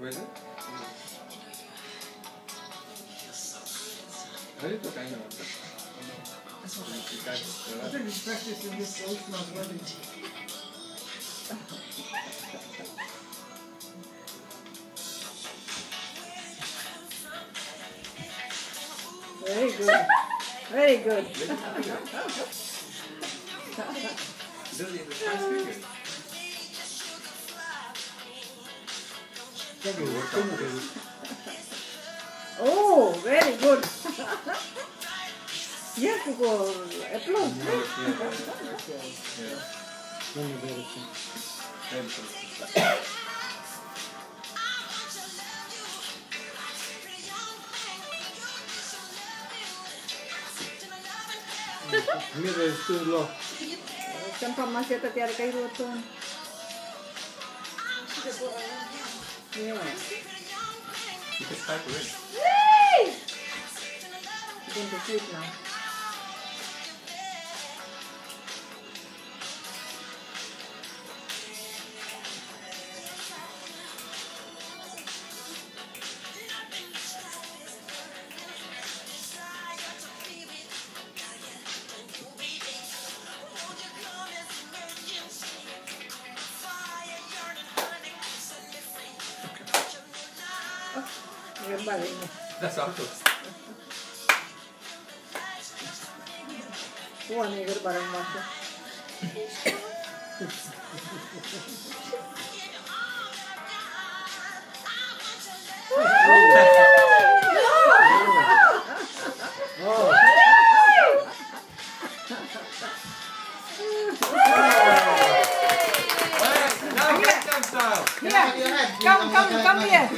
It? Very good, I know. I think he's practicing this Osman's wedding. Very good. Very good. Doesn't even speak it. Thank you. Thank you. Oh, very good. you have to go applause. Yeah. Thank you very much. Very good. Mirror is too low. Sampai masih tertiada kayu rotong. Yeah. You can type it in. Going to sleep now. Balik. That's auto. Wah, ni ger barang masuk. Now Gangnam style. Here, come, come, come here.